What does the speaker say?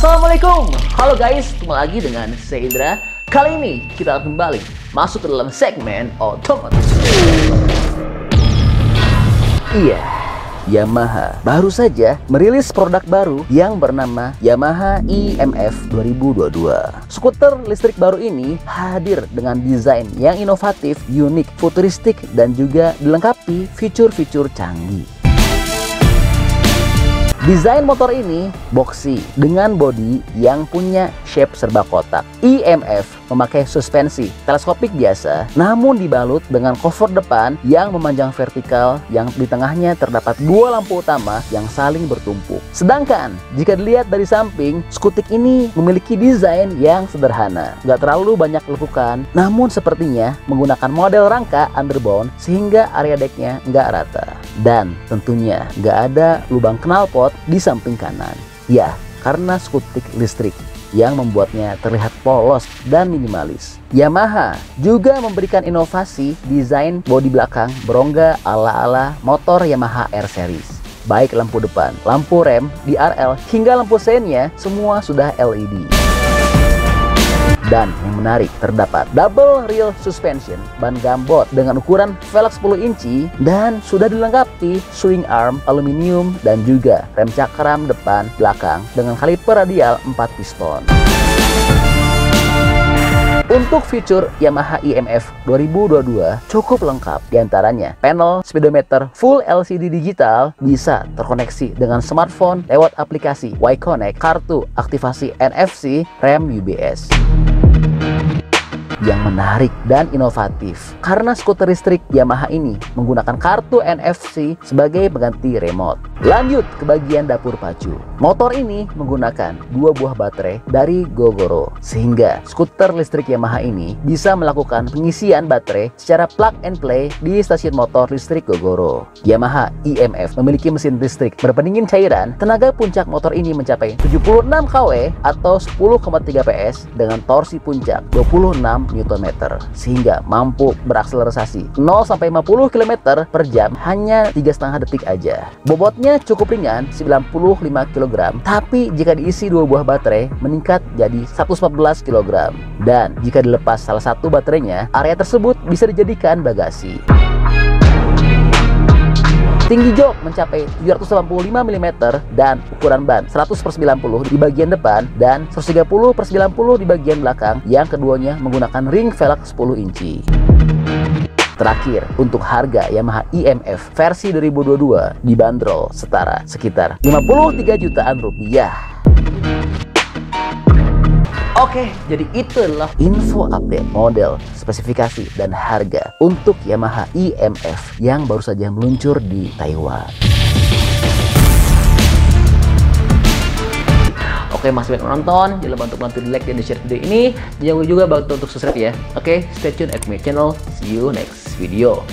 Assalamualaikum, halo guys, ketemu lagi dengan saya Indra. Kali ini kita kembali masuk ke dalam segmen otomotif. Iya, Yamaha baru saja merilis produk baru yang bernama Yamaha IMF 2022. Skuter listrik baru ini hadir dengan desain yang inovatif, unik, futuristik, dan juga dilengkapi fitur-fitur canggih. Desain motor ini boxy dengan bodi yang punya shape serba kotak. IMF memakai suspensi teleskopik biasa, namun dibalut dengan cover depan yang memanjang vertikal yang di tengahnya terdapat dua lampu utama yang saling bertumpuk. Sedangkan jika dilihat dari samping, skutik ini memiliki desain yang sederhana, nggak terlalu banyak lekukan, namun sepertinya menggunakan model rangka underbone sehingga area decknya nggak rata. Dan tentunya nggak ada lubang knalpot di samping kanan. Ya, karena skutik listrik yang membuatnya terlihat polos dan minimalis. Yamaha juga memberikan inovasi desain bodi belakang berongga ala-ala motor Yamaha R Series. Baik lampu depan, lampu rem, DRL, hingga lampu seinnya semua sudah LED. Dan yang menarik, terdapat double real suspension ban gambot dengan ukuran velg 10 inci dan sudah dilengkapi swing arm aluminium dan juga rem cakram depan belakang dengan kaliper radial 4 piston. Untuk fitur Yamaha IMF 2022 cukup lengkap di antaranya panel speedometer full LCD digital bisa terkoneksi dengan smartphone lewat aplikasi Y-Connect, kartu aktivasi NFC, rem UBS yang menarik dan inovatif karena skuter listrik Yamaha ini menggunakan kartu NFC sebagai pengganti remote. Lanjut ke bagian dapur pacu. Motor ini menggunakan dua buah baterai dari Gogoro sehingga skuter listrik Yamaha ini bisa melakukan pengisian baterai secara plug and play di stasiun motor listrik Gogoro. Yamaha IMF memiliki mesin listrik berpendingin cairan. Tenaga puncak motor ini mencapai 76 kW atau 10,3 PS dengan torsi puncak 26 Nm sehingga mampu berakselerasi 0 sampai 50 km per jam hanya 3,5 detik aja. Bobotnya cukup ringan 95 kg, tapi jika diisi dua buah baterai meningkat jadi 114 kg. Dan jika dilepas salah satu baterainya, area tersebut bisa dijadikan bagasi. Tinggi jok mencapai 785 mm dan ukuran ban 100 per 90 di bagian depan dan 130 per 90 di bagian belakang yang keduanya menggunakan ring velg 10 inci. Terakhir, untuk harga Yamaha IMF versi 2022 dibanderol setara sekitar 53 jutaan rupiah. Oke, jadi itulah info update model, spesifikasi, dan harga untuk Yamaha IMF yang baru saja meluncur di Taiwan. Oke, masih banyak menonton. Jangan lupa untuk bantu di like dan di share video ini. Jangan lupa juga bantu untuk subscribe ya. Oke, stay tune at my channel. See you next video.